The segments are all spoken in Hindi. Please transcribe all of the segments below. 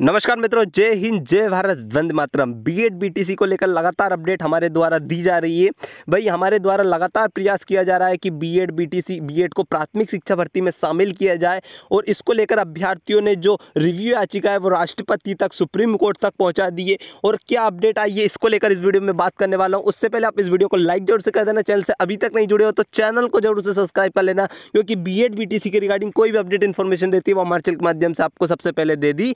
नमस्कार मित्रों, जय हिंद, जय भारत, वंदे मातरम। बीएड बीटीसी को लेकर लगातार अपडेट हमारे द्वारा दी जा रही है। भाई, हमारे द्वारा लगातार प्रयास किया जा रहा है कि बीएड बीटीसी बीएड को प्राथमिक शिक्षा भर्ती में शामिल किया जाए और इसको लेकर अभ्यर्थियों ने जो रिव्यू याचिका है, वो राष्ट्रपति तक सुप्रीम कोर्ट तक पहुँचा दिए और क्या अपडेट आई है, इसको लेकर इस वीडियो में बात करने वाला हूँ। उससे पहले आप इस वीडियो को लाइक ज़रूर से कर देना। चैनल से अभी तक नहीं जुड़े हो तो चैनल को ज़रूर से सब्सक्राइब कर लेना, क्योंकि बी एड के रिगार्डिंग कोई भी अपडेट इन्फॉर्मेशन रहती है, वो हमारे चैनल के माध्यम से आपको सबसे पहले दे दी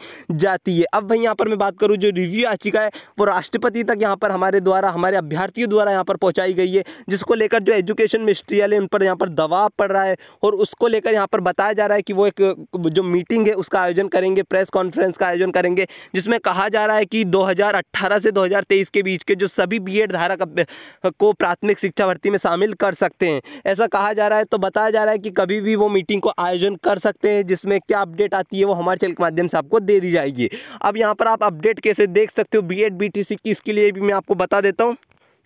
जाती है। अब वहीं यहाँ पर मैं बात करूँ जो रिव्यू याचिका है, वो राष्ट्रपति तक यहाँ पर हमारे द्वारा, हमारे अभ्यर्थियों द्वारा यहाँ पर पहुँचाई गई है, जिसको लेकर जो एजुकेशन मिनिस्ट्री वाले उन पर यहाँ पर दबाव पड़ रहा है और उसको लेकर यहाँ पर बताया जा रहा है कि वो एक, जो मीटिंग है उसका आयोजन करेंगे, प्रेस कॉन्फ्रेंस का आयोजन करेंगे, जिसमें कहा जा रहा है कि 2018 से 2023 के बीच के जो सभी बीएड धारक को प्राथमिक शिक्षा भर्ती में शामिल कर सकते हैं। ऐसा कहा जा रहा है तो बताया जा रहा है कि कभी भी वो मीटिंग को आयोजन कर सकते हैं, जिसमें क्या अपडेट आती है वो हमारे चैनल के माध्यम से आपको दे दी जाएगी। अब यहाँ पर आप अपडेट कैसे देख सकते हो? B Ed B T C की इसके लिए भी मैं आपको बता देता हूँ।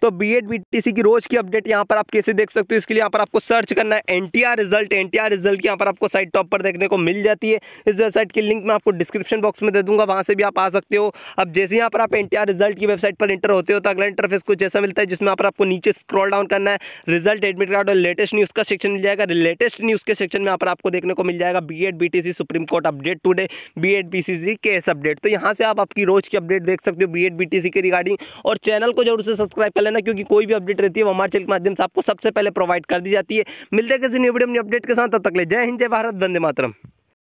तो बी एड की रोज की अपडेट यहाँ पर आप कैसे देख सकते हो? इसके लिए यहाँ पर आपको सर्च करना है एनटीआर रिज़ल्ट एनटीआर रिज़ल्ट यहाँ पर आपको साइट टॉप पर देखने को मिल जाती है। इस वेबसाइट की लिंक मैं आपको डिस्क्रिप्शन बॉक्स में दे दूँगा, वहाँ से भी आप आ सकते हो। अब जैसे यहाँ पर आप एनटीआर रिज़ल्ट की वेबसाइट पर इंटर होते हो तो अगला इंटरफेस कुछ ऐसा मिलता है जिसमें पर आपको नीचे स्क्रॉल डाउन करना है। रिज़ल्ट एडमिट कार्ड और लेटेस्ट न्यूज़ का सेक्शन मिल जाएगा। लेटेस्ट न्यूज़ के सेक्शन में यहाँ पर आपको देखने को मिल जाएगा B Ed B supreme court update today B Ed case update तो यहाँ से आप आपकी रोज की अपडेट देख सकते हो बी एड के रिगार्डिंग और चैनल को ज़रूर से सब्सक्राइब कर लेना। क्योंकि कोई भी अपडेट रहती है, वो हमारे चैनल के माध्यम से आपको सबसे पहले प्रोवाइड कर दी जाती है। मिलते हैं किसी न्यू वीडियो अपडेट के साथ, तब तक ले जय हिंद, जय भारत, वंदे मातरम।